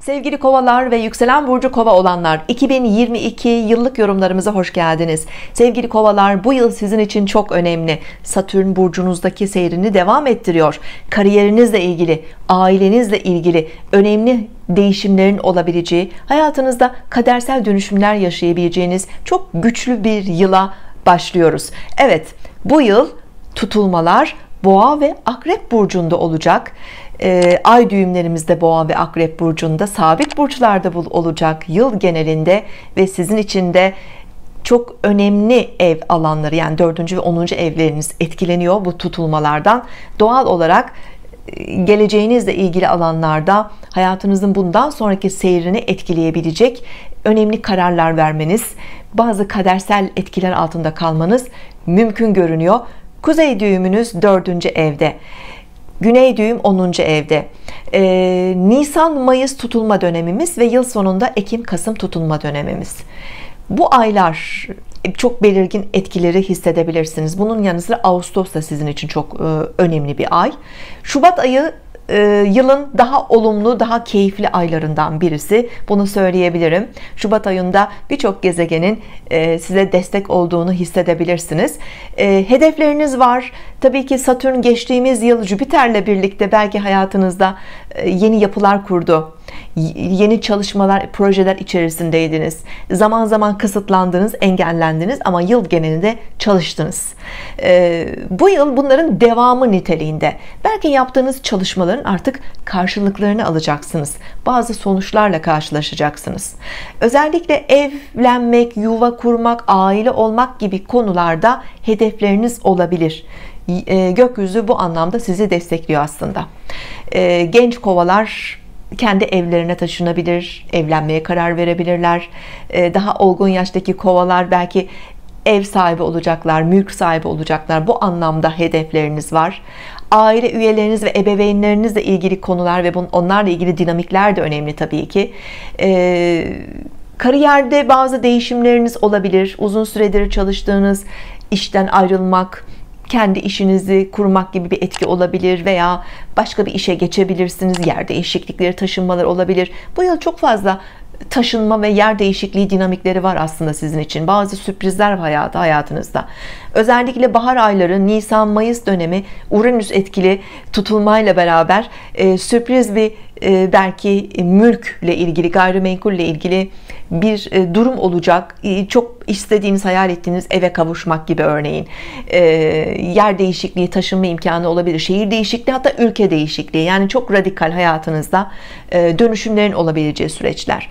Sevgili kovalar ve yükselen burcu kova olanlar 2022 yıllık yorumlarımıza hoş geldiniz. Sevgili kovalar bu yıl sizin için çok önemli. Satürn burcunuzdaki seyrini devam ettiriyor. Kariyerinizle ilgili ailenizle ilgili önemli değişimlerin olabileceği hayatınızda kadersel dönüşümler yaşayabileceğiniz çok güçlü bir yıla başlıyoruz. Evet bu yıl tutulmalar boğa ve akrep burcunda olacak e, ay düğümlerimizde boğa ve akrep burcunda sabit burçlarda olacak yıl genelinde ve sizin için de çok önemli ev alanları yani 4. ve 10. evleriniz etkileniyor bu tutulmalardan doğal olarak geleceğinizle ilgili alanlarda hayatınızın bundan sonraki seyrini etkileyebilecek önemli kararlar vermeniz bazı kadersel etkiler altında kalmanız mümkün görünüyor Kuzey düğümünüz 4. evde Güney düğüm 10. evde ee, Nisan-Mayıs tutulma dönemimiz ve yıl sonunda Ekim-Kasım tutulma dönemimiz bu aylar çok belirgin etkileri hissedebilirsiniz bunun yanı sıra Ağustos da sizin için çok e, önemli bir ay Şubat ayı e, yılın daha olumlu daha keyifli aylarından birisi. Bunu söyleyebilirim. Şubat ayında birçok gezegenin e, size destek olduğunu hissedebilirsiniz. E, hedefleriniz var Tabii ki Satürn geçtiğimiz yıl Jüpiter'le birlikte belki hayatınızda yeni yapılar kurdu. Yeni çalışmalar projeler içerisindeydiniz. Zaman zaman kısıtlandınız engellendiniz ama yıl genelinde çalıştınız. Ee, bu yıl bunların devamı niteliğinde. Belki yaptığınız çalışmaların artık karşılıklarını alacaksınız. Bazı sonuçlarla karşılaşacaksınız. Özellikle evlenmek yuva kurmak aile olmak gibi konularda hedefleriniz olabilir. e, gökyüzü bu anlamda sizi destekliyor aslında. E, genç kovalar kendi evlerine taşınabilir evlenmeye karar verebilirler. Ee, daha olgun yaştaki kovalar belki ev sahibi olacaklar mülk sahibi olacaklar. Bu anlamda hedefleriniz var. Aile üyeleriniz ve ebeveynlerinizle ilgili konular ve onlarla ilgili dinamikler de önemli tabii ki. Ee, kariyerde bazı değişimleriniz olabilir. Uzun süredir çalıştığınız işten ayrılmak kendi işinizi kurmak gibi bir etki olabilir veya başka bir işe geçebilirsiniz yer değişiklikleri taşınmalar olabilir. Bu yıl çok fazla taşınma ve yer değişikliği dinamikleri var aslında sizin için. Bazı sürprizler var hayatı hayatınızda. Özellikle bahar ayları Nisan Mayıs dönemi Uranüs etkili tutulmayla beraber e, sürpriz bir belki mülkle ilgili gayrimenkulle ilgili bir e, durum olacak. E, çok istediğiniz hayal ettiğiniz eve kavuşmak gibi örneğin. E, yer değişikliği taşınma imkanı olabilir şehir değişikliği hatta ülke değişikliği. Yani çok radikal hayatınızda dönüşümlerin olabileceği süreçler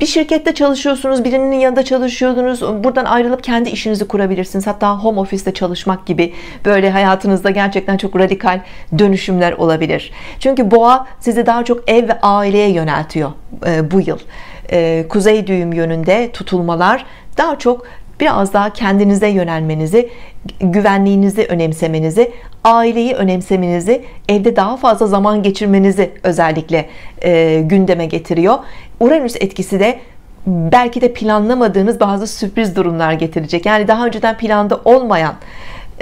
bir şirkette çalışıyorsunuz birinin yanında çalışıyordunuz. Buradan ayrılıp kendi işinizi kurabilirsiniz. Hatta home office'te çalışmak gibi böyle hayatınızda gerçekten çok radikal dönüşümler olabilir. Çünkü boğa sizi daha çok ev ve aileye yöneltiyor bu yıl. Kuzey düğüm yönünde tutulmalar daha çok biraz daha kendinize yönelmenizi güvenliğinizi önemsemenizi aileyi önemsemenizi evde daha fazla zaman geçirmenizi özellikle e, gündeme getiriyor. Uranüs etkisi de belki de planlamadığınız bazı sürpriz durumlar getirecek. Yani daha önceden planda olmayan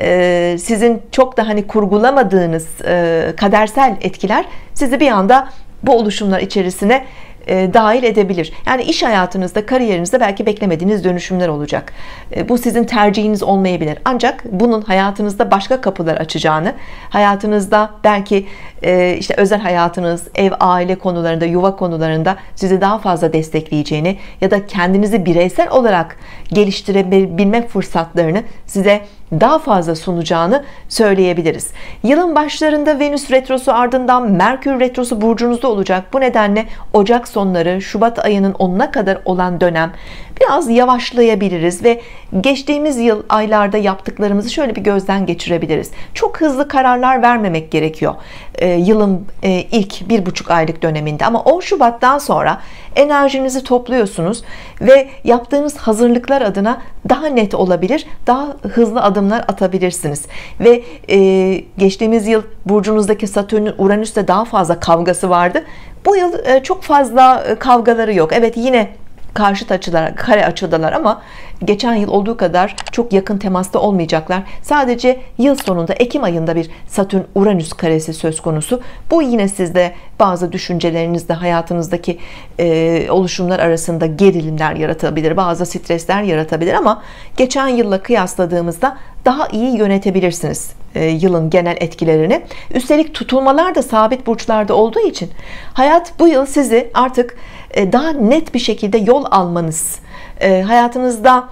e, sizin çok da hani kurgulamadığınız e, kadersel etkiler sizi bir anda bu oluşumlar içerisine e, dahil edebilir. Yani iş hayatınızda kariyerinizde belki beklemediğiniz dönüşümler olacak. E, bu sizin tercihiniz olmayabilir. Ancak bunun hayatınızda başka kapılar açacağını hayatınızda belki e, işte özel hayatınız ev aile konularında yuva konularında sizi daha fazla destekleyeceğini ya da kendinizi bireysel olarak geliştirebilme fırsatlarını size daha fazla sunacağını söyleyebiliriz. Yılın başlarında Venüs retrosu ardından Merkür retrosu burcunuzda olacak. Bu nedenle Ocak sonları Şubat ayının 10'una kadar olan dönem biraz yavaşlayabiliriz ve geçtiğimiz yıl aylarda yaptıklarımızı şöyle bir gözden geçirebiliriz. Çok hızlı kararlar vermemek gerekiyor e, yılın e, ilk bir buçuk aylık döneminde. Ama 10 Şubat'tan sonra enerjinizi topluyorsunuz ve yaptığınız hazırlıklar adına daha net olabilir daha hızlı adımlar atabilirsiniz. Ve e, geçtiğimiz yıl burcunuzdaki Satürn'ün Uranüs'te daha fazla kavgası vardı. Bu yıl çok fazla kavgaları yok. Evet yine karşıt açılar kare açıdalar ama geçen yıl olduğu kadar çok yakın temasta olmayacaklar. Sadece yıl sonunda Ekim ayında bir Satürn Uranüs karesi söz konusu. Bu yine sizde bazı düşüncelerinizde hayatınızdaki e, oluşumlar arasında gerilimler yaratabilir bazı stresler yaratabilir ama geçen yılla kıyasladığımızda daha iyi yönetebilirsiniz e, yılın genel etkilerini. Üstelik tutulmalar da sabit burçlarda olduğu için hayat bu yıl sizi artık daha net bir şekilde yol almanız e, hayatınızda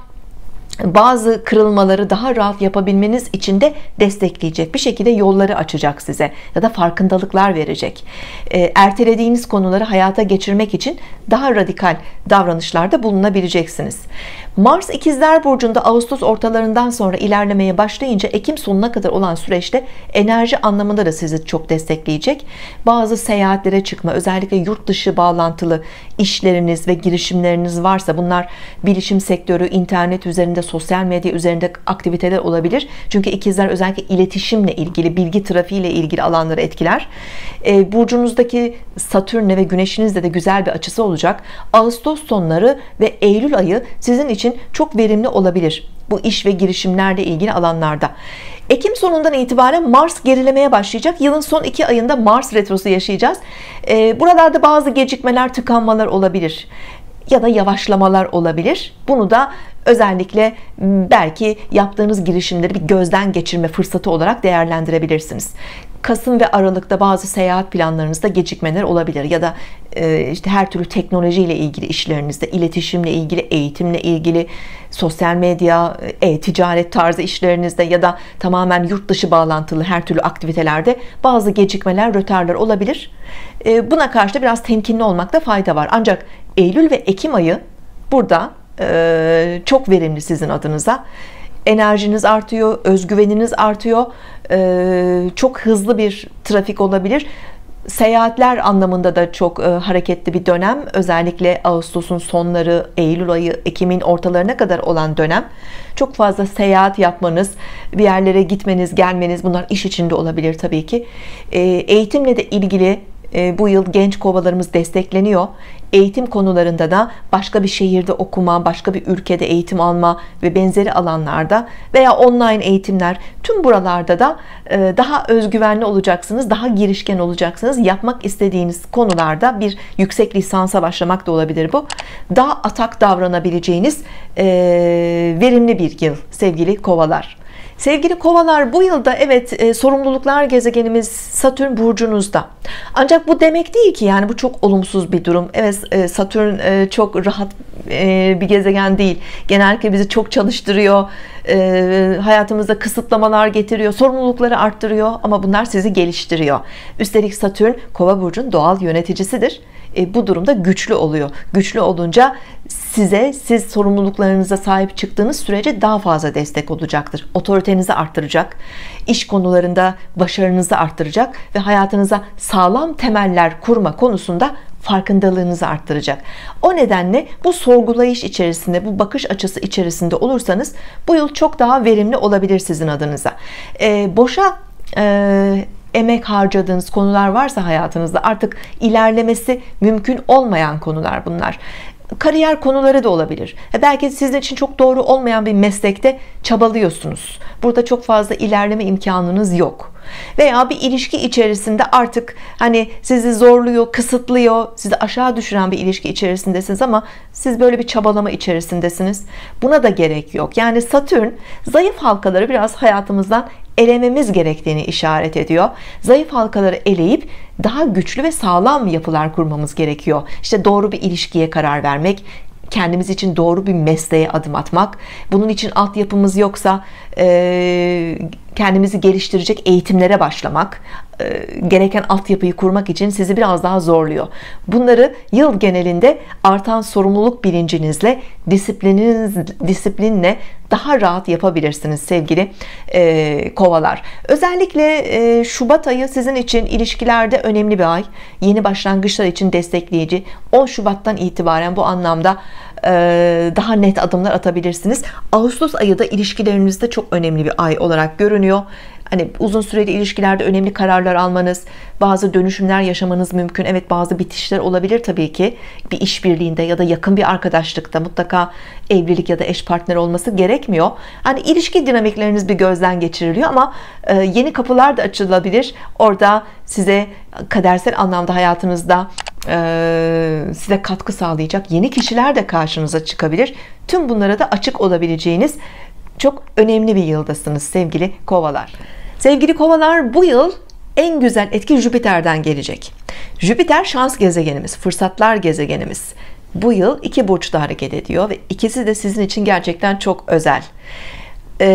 bazı kırılmaları daha rahat yapabilmeniz için de destekleyecek bir şekilde yolları açacak size ya da farkındalıklar verecek. E, ertelediğiniz konuları hayata geçirmek için daha radikal davranışlarda bulunabileceksiniz Mars ikizler burcunda Ağustos ortalarından sonra ilerlemeye başlayınca Ekim sonuna kadar olan süreçte enerji anlamında da sizi çok destekleyecek. Bazı seyahatlere çıkma özellikle yurt dışı bağlantılı işleriniz ve girişimleriniz varsa bunlar bilişim sektörü internet üzerinde sosyal medya üzerinde aktiviteler olabilir. Çünkü ikizler özellikle iletişimle ilgili bilgi trafiğiyle ilgili alanları etkiler. E, burcunuzdaki Satürn'le ve Güneş'inizde de güzel bir açısı olacak. Ağustos sonları ve Eylül ayı sizin için çok verimli olabilir bu iş ve girişimlerle ilgili alanlarda. Ekim sonundan itibaren Mars gerilemeye başlayacak. Yılın son iki ayında Mars retrosu yaşayacağız. E, buralarda bazı gecikmeler tıkanmalar olabilir ya da yavaşlamalar olabilir. Bunu da özellikle belki yaptığınız girişimleri bir gözden geçirme fırsatı olarak değerlendirebilirsiniz. Kasım ve Aralık'ta bazı seyahat planlarınızda gecikmeler olabilir ya da e, işte her türlü teknoloji ile ilgili işlerinizde iletişimle ilgili eğitimle ilgili sosyal medya e-ticaret tarzı işlerinizde ya da tamamen yurt dışı bağlantılı her türlü aktivitelerde bazı gecikmeler rötarlar olabilir. E, buna karşı da biraz temkinli olmakta fayda var. Ancak Eylül ve Ekim ayı burada e, çok verimli sizin adınıza. Enerjiniz artıyor özgüveniniz artıyor. Ee, çok hızlı bir trafik olabilir. Seyahatler anlamında da çok e, hareketli bir dönem. Özellikle Ağustos'un sonları Eylül ayı Ekim'in ortalarına kadar olan dönem. Çok fazla seyahat yapmanız bir yerlere gitmeniz gelmeniz bunlar iş içinde olabilir Tabii ki. Ee, eğitimle de ilgili e, bu yıl genç kovalarımız destekleniyor. Eğitim konularında da başka bir şehirde okuma başka bir ülkede eğitim alma ve benzeri alanlarda veya online eğitimler tüm buralarda da e, daha özgüvenli olacaksınız daha girişken olacaksınız. Yapmak istediğiniz konularda bir yüksek lisansa başlamak da olabilir bu. Daha atak davranabileceğiniz e, verimli bir yıl sevgili kovalar Sevgili kovalar bu yılda evet e, sorumluluklar gezegenimiz Satürn burcunuzda. Ancak bu demek değil ki yani bu çok olumsuz bir durum. Evet e, Satürn e, çok rahat e, bir gezegen değil. Genellikle bizi çok çalıştırıyor. E, hayatımızda kısıtlamalar getiriyor. Sorumlulukları arttırıyor ama bunlar sizi geliştiriyor. Üstelik Satürn kova burcun doğal yöneticisidir e, bu durumda güçlü oluyor. Güçlü olunca size siz sorumluluklarınıza sahip çıktığınız sürece daha fazla destek olacaktır. Otoritenizi arttıracak iş konularında başarınızı arttıracak ve hayatınıza sağlam temeller kurma konusunda farkındalığınızı arttıracak. O nedenle bu sorgulayış içerisinde bu bakış açısı içerisinde olursanız bu yıl çok daha verimli olabilir sizin adınıza. E, boşa e, emek harcadığınız konular varsa hayatınızda artık ilerlemesi mümkün olmayan konular bunlar. Kariyer konuları da olabilir. E, belki sizin için çok doğru olmayan bir meslekte çabalıyorsunuz. Burada çok fazla ilerleme imkanınız yok. Veya bir ilişki içerisinde artık hani sizi zorluyor kısıtlıyor sizi aşağı düşüren bir ilişki içerisindesiniz ama siz böyle bir çabalama içerisindesiniz. Buna da gerek yok. Yani Satürn zayıf halkaları biraz hayatımızdan elememiz gerektiğini işaret ediyor. Zayıf halkaları eleyip daha güçlü ve sağlam yapılar kurmamız gerekiyor. İşte doğru bir ilişkiye karar vermek kendimiz için doğru bir mesleğe adım atmak. Bunun için altyapımız yoksa kendimizi geliştirecek eğitimlere başlamak gereken altyapıyı kurmak için sizi biraz daha zorluyor. Bunları yıl genelinde artan sorumluluk bilincinizle disiplininiz disiplinle daha rahat yapabilirsiniz sevgili e, kovalar. Özellikle e, Şubat ayı sizin için ilişkilerde önemli bir ay. Yeni başlangıçlar için destekleyici. 10 Şubat'tan itibaren bu anlamda e, daha net adımlar atabilirsiniz. Ağustos ayı da ilişkilerinizde çok önemli bir ay olarak görünüyor Hani uzun süreli ilişkilerde önemli kararlar almanız, bazı dönüşümler yaşamanız mümkün. Evet bazı bitişler olabilir tabii ki. Bir işbirliğinde ya da yakın bir arkadaşlıkta mutlaka evlilik ya da eş partner olması gerekmiyor. Hani ilişki dinamikleriniz bir gözden geçiriliyor ama e, yeni kapılar da açılabilir. Orada size kadersel anlamda hayatınızda e, size katkı sağlayacak yeni kişiler de karşınıza çıkabilir. Tüm bunlara da açık olabileceğiniz çok önemli bir yıldasınız sevgili kovalar. Sevgili kovalar bu yıl en güzel etki Jüpiter'den gelecek. Jüpiter şans gezegenimiz, fırsatlar gezegenimiz. Bu yıl iki burçta hareket ediyor ve ikisi de sizin için gerçekten çok özel.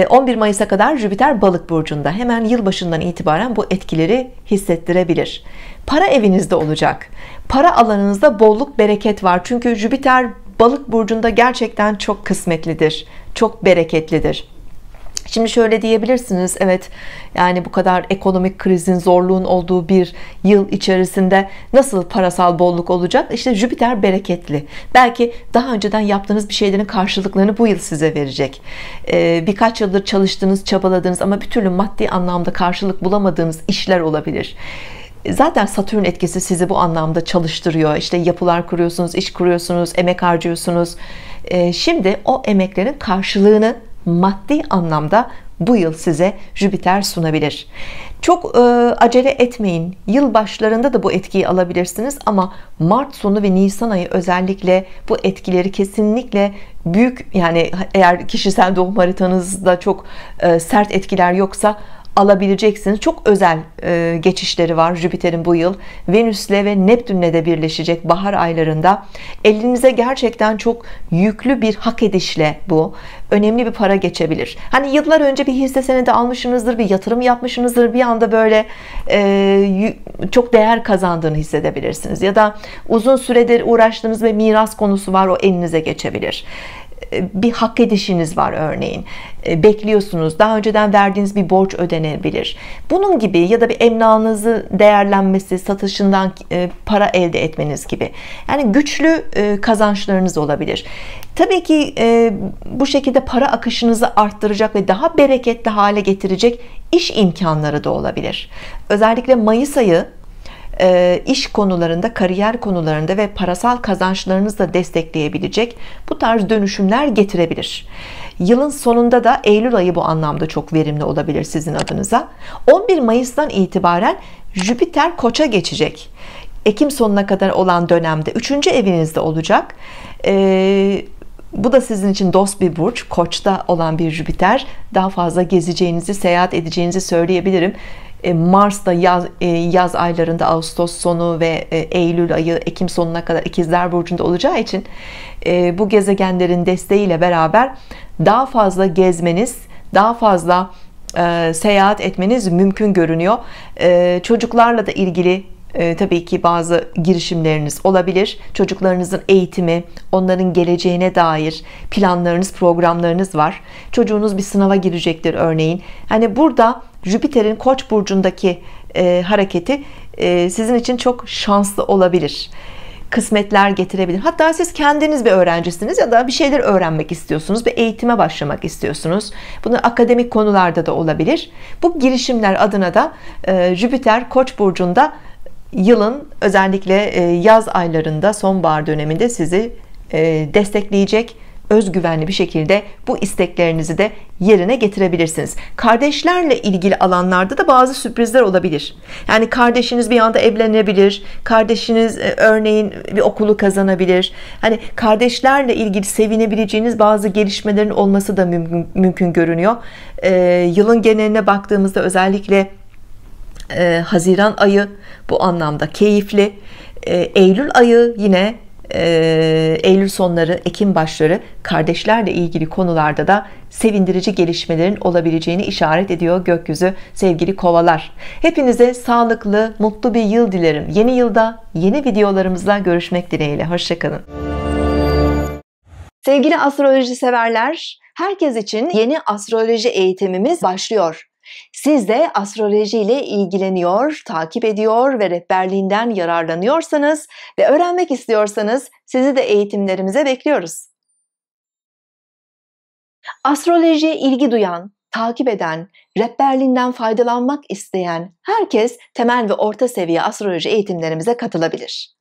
11 Mayıs'a kadar Jüpiter balık burcunda hemen yılbaşından itibaren bu etkileri hissettirebilir para evinizde olacak para alanınızda bolluk bereket var çünkü Jüpiter balık burcunda gerçekten çok kısmetlidir çok bereketlidir. Şimdi şöyle diyebilirsiniz evet yani bu kadar ekonomik krizin zorluğun olduğu bir yıl içerisinde nasıl parasal bolluk olacak? İşte Jüpiter bereketli. Belki daha önceden yaptığınız bir şeylerin karşılıklarını bu yıl size verecek. Ee, birkaç yıldır çalıştığınız çabaladığınız ama bir türlü maddi anlamda karşılık bulamadığınız işler olabilir Zaten Satürn etkisi sizi bu anlamda çalıştırıyor. İşte yapılar kuruyorsunuz, iş kuruyorsunuz, emek harcıyorsunuz. Ee, şimdi o emeklerin karşılığını maddi anlamda bu yıl size Jüpiter sunabilir. Çok e, acele etmeyin. Yıl başlarında da bu etkiyi alabilirsiniz ama Mart sonu ve Nisan ayı özellikle bu etkileri kesinlikle büyük yani eğer kişisel doğum haritanızda çok e, sert etkiler yoksa alabileceksiniz. Çok özel e, geçişleri var Jüpiter'in bu yıl. Venüs'le ve Neptün'le de birleşecek bahar aylarında. Elinize gerçekten çok yüklü bir hak edişle bu. Önemli bir para geçebilir. Hani yıllar önce bir hisse senedi almışsınızdır, bir yatırım yapmışsınızdır. Bir anda böyle e, çok değer kazandığını hissedebilirsiniz. Ya da uzun süredir uğraştığınız ve miras konusu var o elinize geçebilir bir hak edişiniz var örneğin. E, bekliyorsunuz. Daha önceden verdiğiniz bir borç ödenebilir. Bunun gibi ya da bir emlakınızı değerlenmesi satışından e, para elde etmeniz gibi. Yani güçlü e, kazançlarınız olabilir. Tabii ki bu şekilde para akışınızı arttıracak ve daha bereketli hale getirecek iş imkanları da olabilir. Özellikle Mayıs ayı e, iş konularında, kariyer konularında ve parasal kazançlarınızı da destekleyebilecek bu tarz dönüşümler getirebilir. Yılın sonunda da Eylül ayı bu anlamda çok verimli olabilir sizin adınıza. 11 Mayıs'tan itibaren Jüpiter Koç'a geçecek. Ekim sonuna kadar olan dönemde 3. evinizde olacak. Ee, bu da sizin için dost bir burç. Koç'ta olan bir Jüpiter. Daha fazla gezeceğinizi, seyahat edeceğinizi söyleyebilirim. E, Mars'ta yaz, e, yaz aylarında Ağustos sonu ve e, Eylül ayı Ekim sonuna kadar ikizler burcunda olacağı için bu gezegenlerin desteğiyle beraber daha fazla gezmeniz daha fazla seyahat etmeniz mümkün görünüyor çocuklarla da ilgili e, tabii ki bazı girişimleriniz olabilir. Çocuklarınızın eğitimi onların geleceğine dair planlarınız programlarınız var. Çocuğunuz bir sınava girecektir örneğin. Hani burada Jüpiter'in Koç burcundaki e, hareketi e, sizin için çok şanslı olabilir. Kısmetler getirebilir. Hatta siz kendiniz bir öğrencisiniz ya da bir şeyler öğrenmek istiyorsunuz bir eğitime başlamak istiyorsunuz. Bunu akademik konularda da olabilir. Bu girişimler adına da e, Jüpiter Koç burcunda yılın özellikle e, yaz aylarında sonbahar döneminde sizi e, destekleyecek özgüvenli bir şekilde bu isteklerinizi de yerine getirebilirsiniz. Kardeşlerle ilgili alanlarda da bazı sürprizler olabilir. Yani kardeşiniz bir anda evlenebilir. Kardeşiniz e, örneğin bir okulu kazanabilir. Hani kardeşlerle ilgili sevinebileceğiniz bazı gelişmelerin olması da mümkün, mümkün görünüyor. Yılın geneline baktığımızda özellikle e, Haziran ayı bu anlamda keyifli. E, Eylül ayı yine e, Eylül sonları Ekim başları kardeşlerle ilgili konularda da sevindirici gelişmelerin olabileceğini işaret ediyor gökyüzü sevgili kovalar. Hepinize sağlıklı mutlu bir yıl dilerim. Yeni yılda yeni videolarımızla görüşmek dileğiyle. Hoşçakalın. Sevgili astroloji severler herkes için yeni astroloji eğitimimiz başlıyor siz de astroloji ile ilgileniyor, takip ediyor ve rehberliğinden yararlanıyorsanız ve öğrenmek istiyorsanız sizi de eğitimlerimize bekliyoruz. Astrolojiye ilgi duyan, takip eden, rehberliğinden faydalanmak isteyen herkes temel ve orta seviye astroloji eğitimlerimize katılabilir.